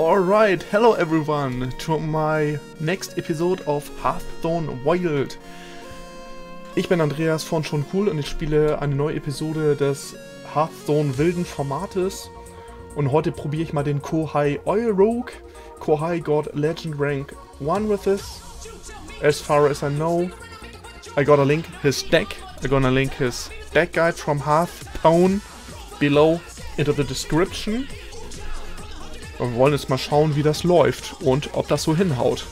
Alright, hello everyone to my next episode of Hearthstone Wild. Ich bin Andreas von Schon Cool und ich spiele eine neue Episode des Hearthstone wilden Formates. Und heute probiere ich mal den Kohai Oil Rogue. Kohai got Legend Rank 1 with this. As far as I know, I gotta link his deck. I'm gonna link his deck guide from Hearthstone below into the description. Wir wollen jetzt mal schauen, wie das läuft und ob das so hinhaut.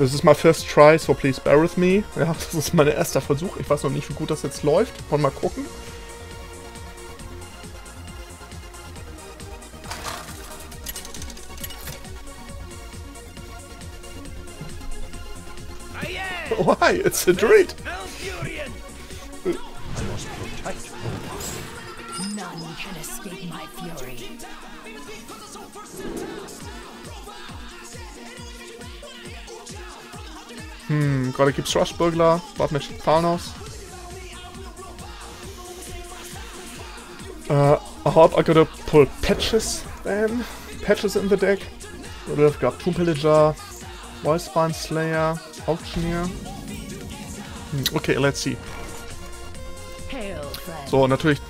Das ist mein first try, so please bear with me. Ja, das ist mein erster Versuch. Ich weiß noch nicht, wie gut das jetzt läuft. Wollen wir mal gucken. Why? It's a treat. None can escape my fury. Hm, gerade gibt's Rushburglar. Warte mit Thanos. Uh, I hope I gotta pull patches then. Patches in the deck. Oder I've got Tomb Pillager, Voicebine Slayer, Auctioneer. Hm, okay, let's see. So, natürlich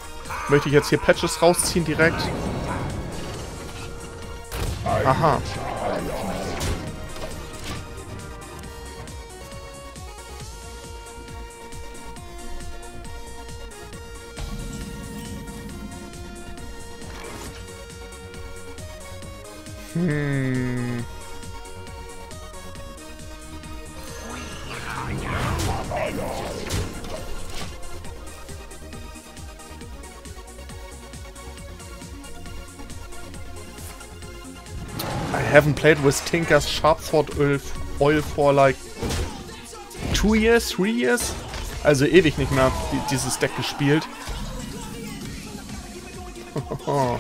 möchte ich jetzt hier Patches rausziehen direkt. Aha. Hm. Haven't played with Tinker's Sharpthought oil, oil for like two years, three years. Also ewig nicht mehr die- dieses Deck gespielt.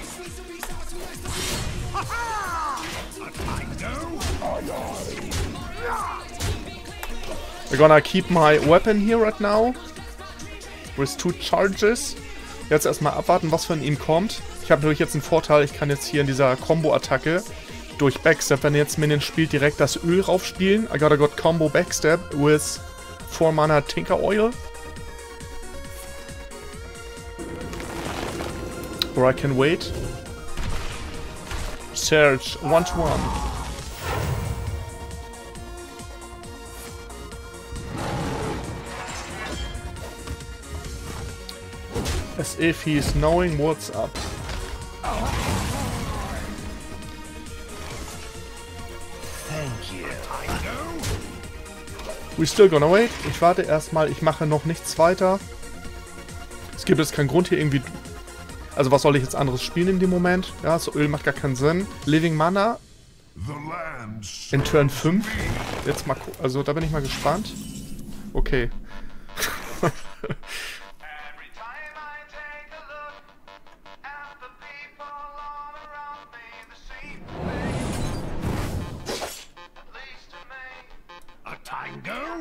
We're gonna keep my weapon here right now. With two charges. Jetzt erstmal abwarten, was von ihm kommt. Ich habe natürlich jetzt einen Vorteil, ich kann jetzt hier in dieser Combo-Attacke durch Backstab, wenn jetzt Minion spielt, direkt das Öl raufspielen. I gotta got Combo Backstab with 4 Mana Tinker Oil. Or I can wait. Search, one to one. As if he's knowing what's up. We still gonna wait. Ich warte erstmal. Ich mache noch nichts weiter. Es gibt jetzt keinen Grund hier irgendwie... Also was soll ich jetzt anderes spielen in dem Moment? Ja, so Öl macht gar keinen Sinn. Living Mana in Turn 5. Jetzt mal. Also da bin ich mal gespannt. Okay.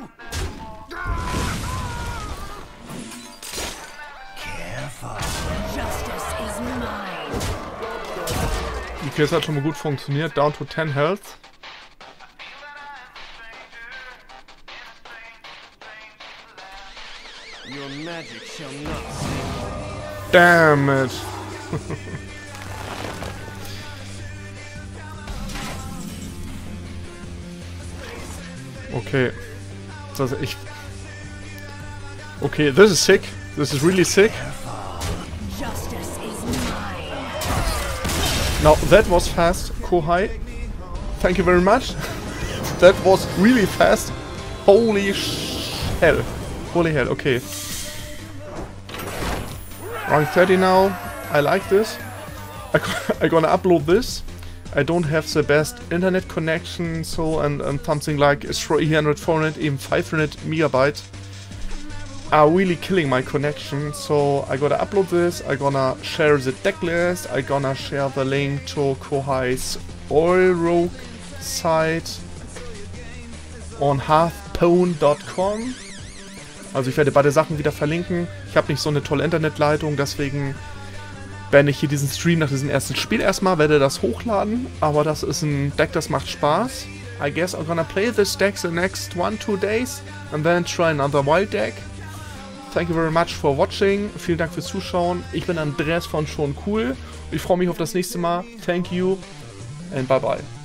tango? Justice is mine. Okay, das hat schon mal gut funktioniert. Down to 10 Health. Your magic shall not save Damn it. okay. Das ich. Okay, this is sick. This is really sick. Now that was fast, Kohai. Thank you very much. that was really fast. Holy sh hell. Holy hell, okay. Rank 30 now. I like this. I, I gonna upload this. I don't have the best internet connection, so and, and something like 300, 400, even 500 megabyte are really killing my connection. So I gotta upload this. I gonna share the deck list. I gonna share the link to Kohai's Oil Rogue site on hearthstone.com. Also ich werde beide Sachen wieder verlinken. Ich habe nicht so eine tolle Internetleitung, deswegen beende ich hier diesen Stream nach diesem ersten Spiel erstmal, werde das hochladen. Aber das ist ein Deck, das macht Spaß. I guess I'm gonna play this deck the next one, two days and then try another wild deck. Thank you very much for watching. Vielen Dank fürs Zuschauen. Ich bin Andreas von Schon Cool. Ich freue mich auf das nächste Mal. Thank you and bye bye.